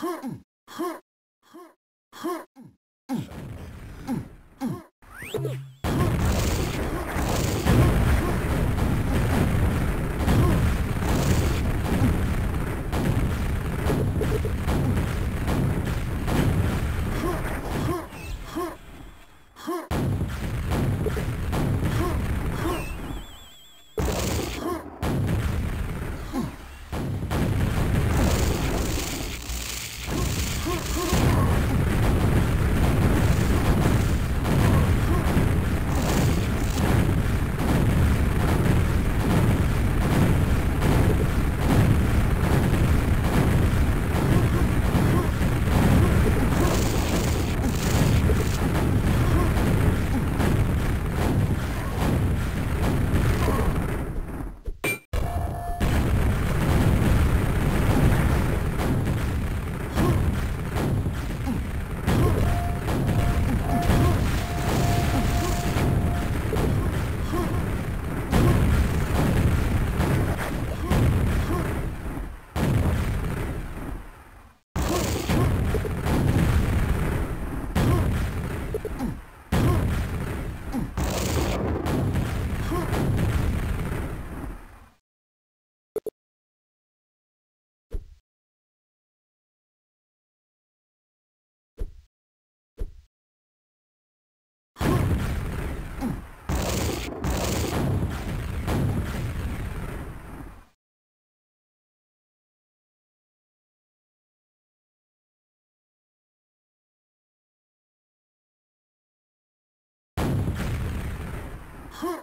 Hmm. Huh.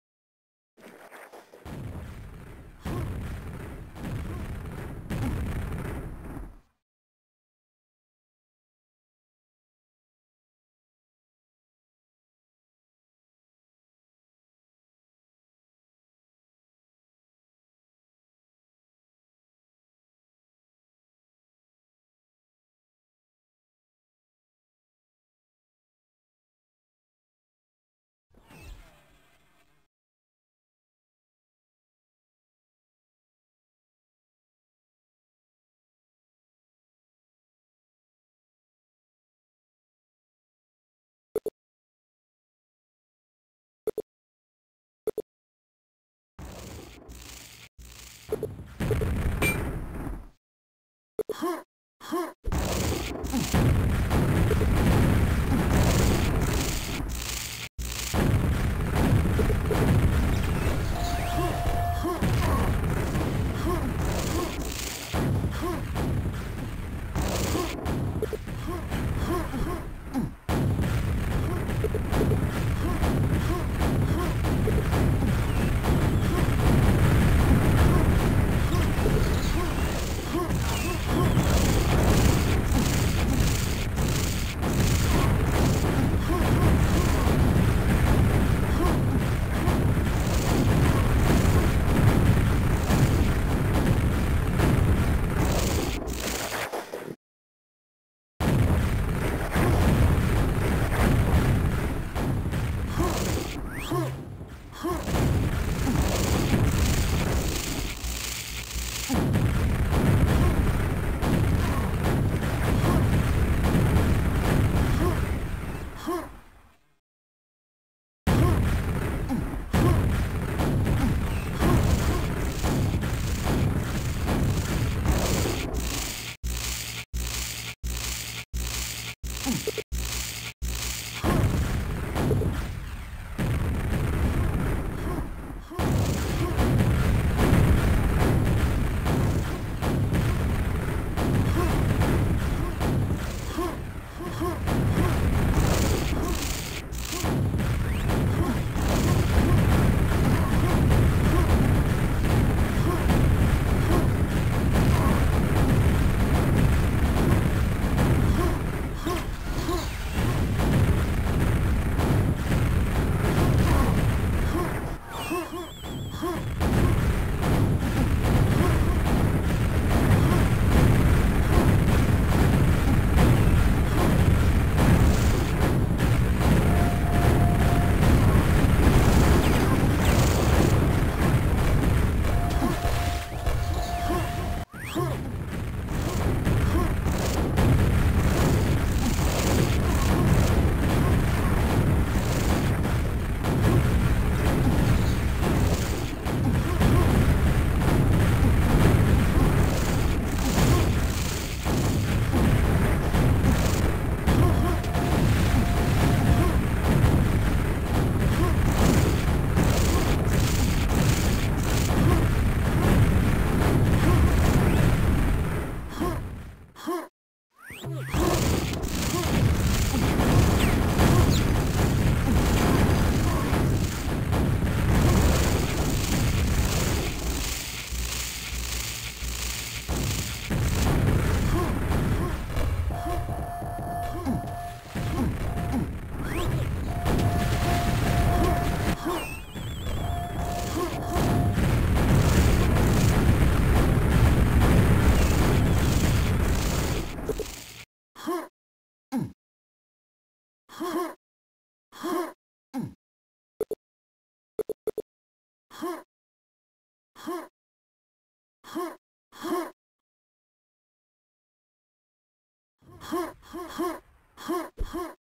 Huh. はっ。はっ。はっ。はっ。はっ。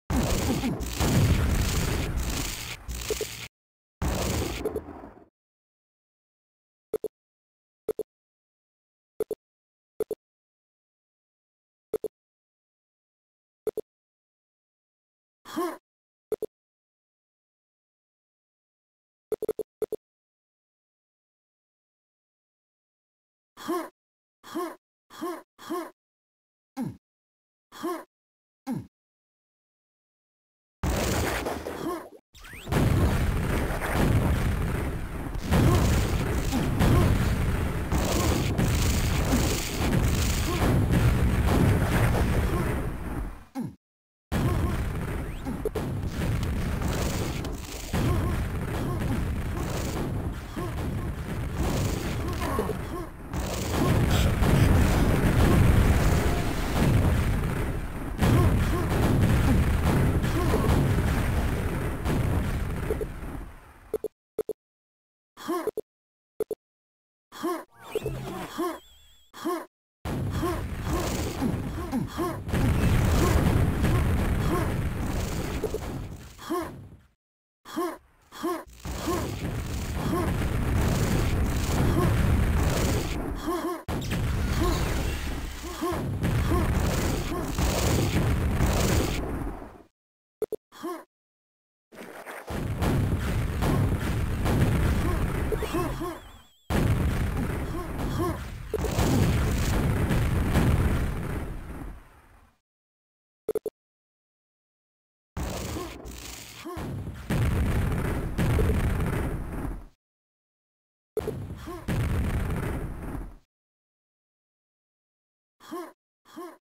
Huh.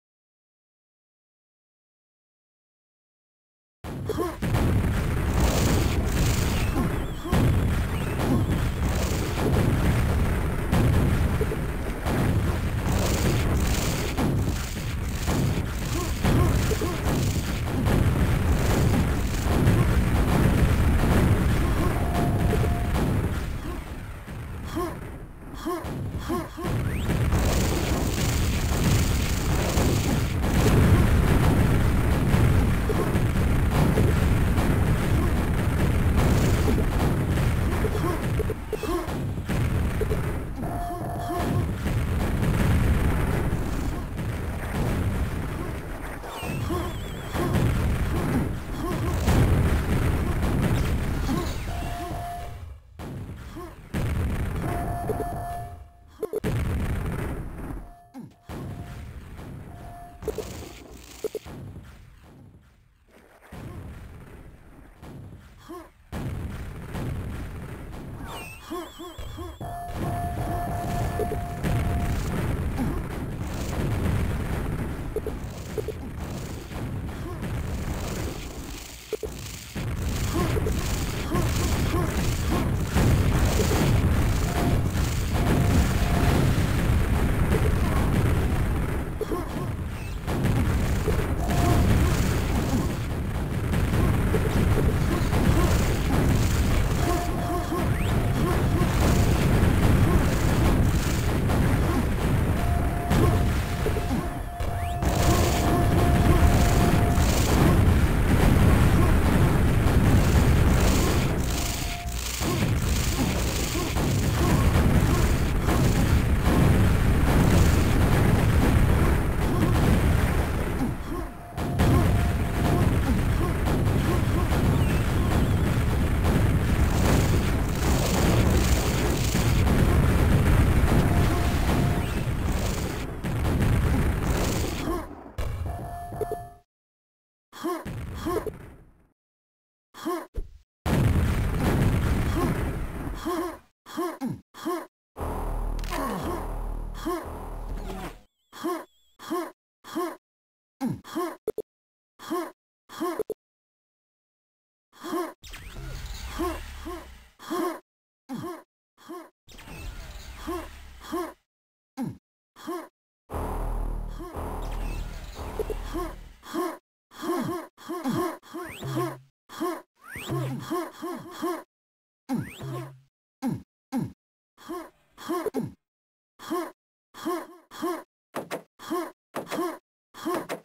哈哈哈哈哈哈。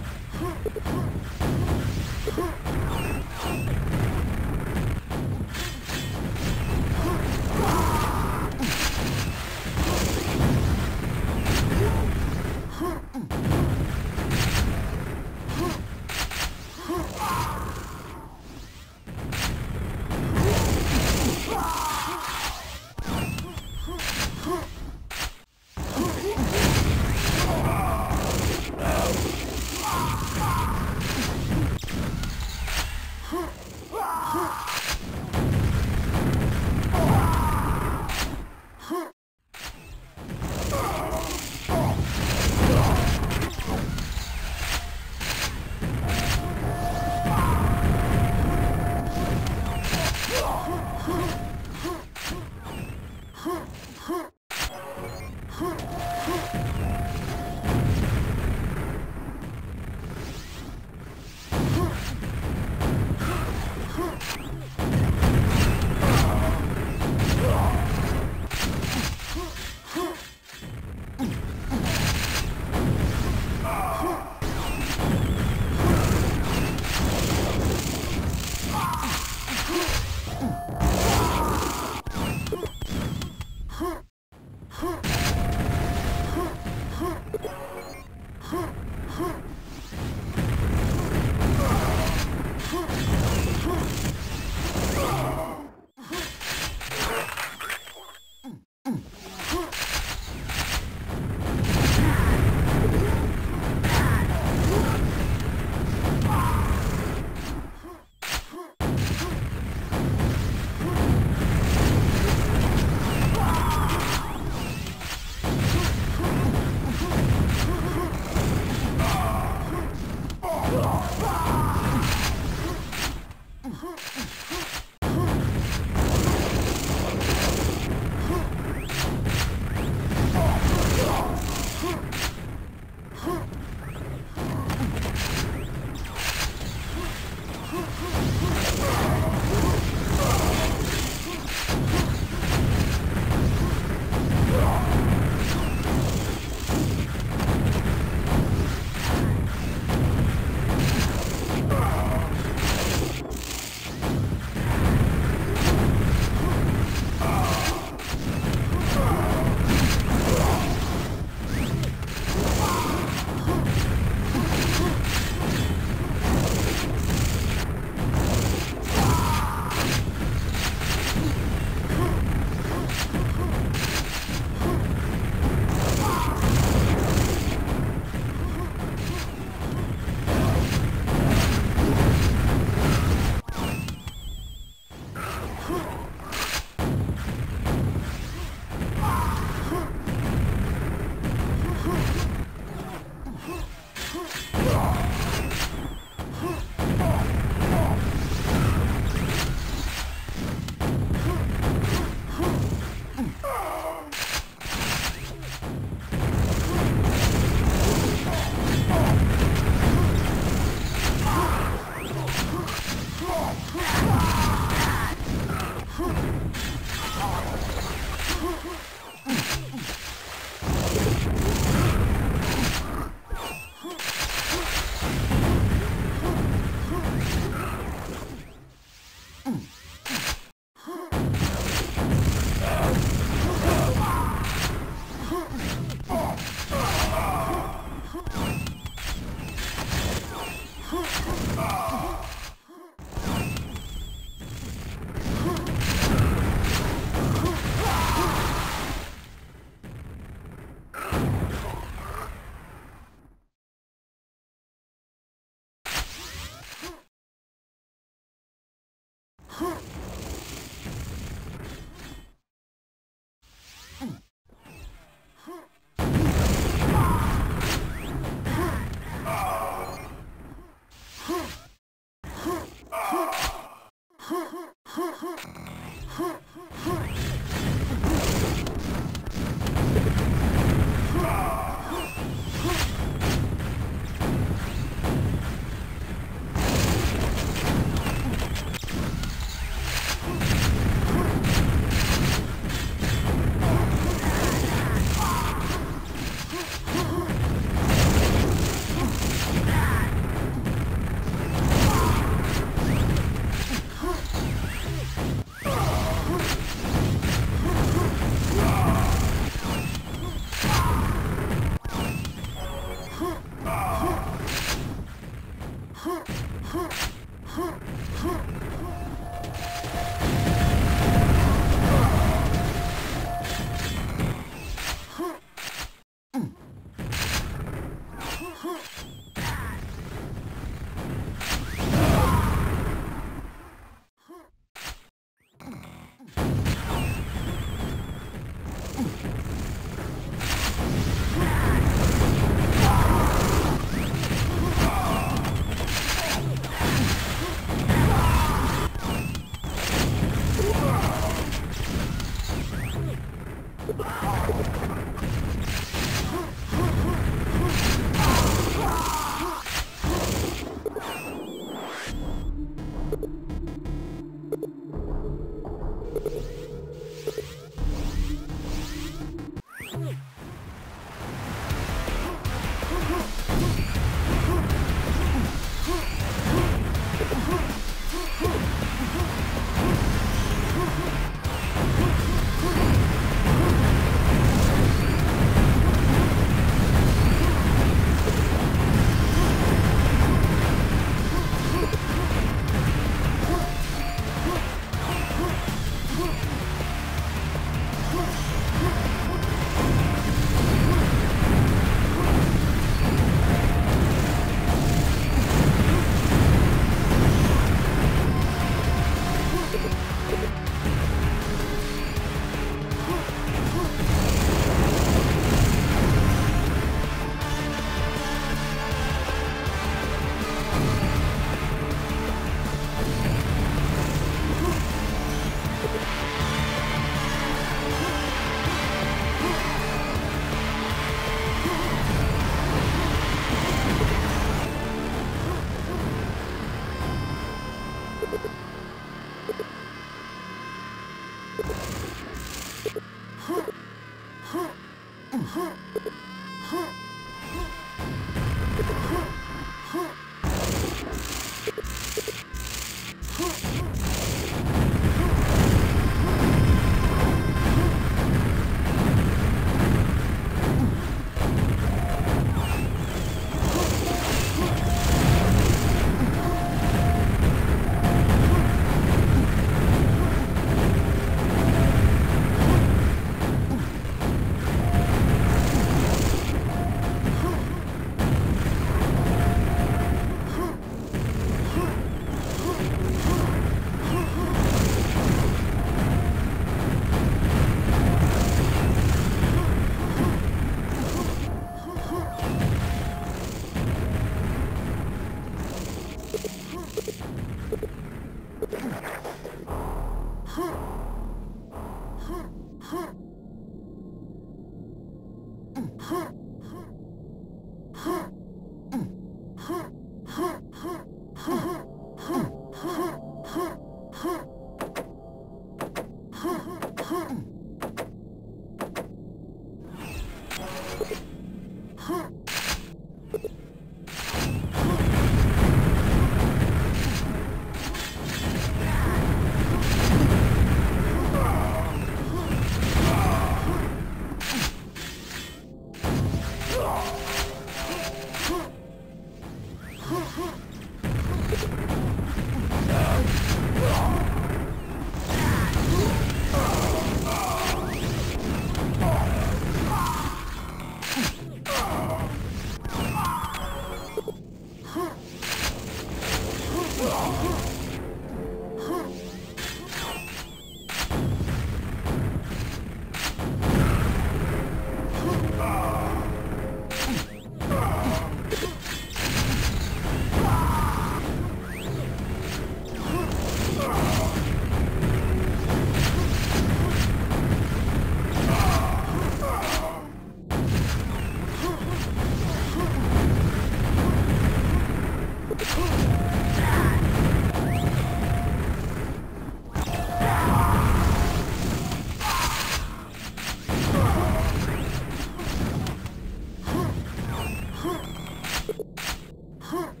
Huh.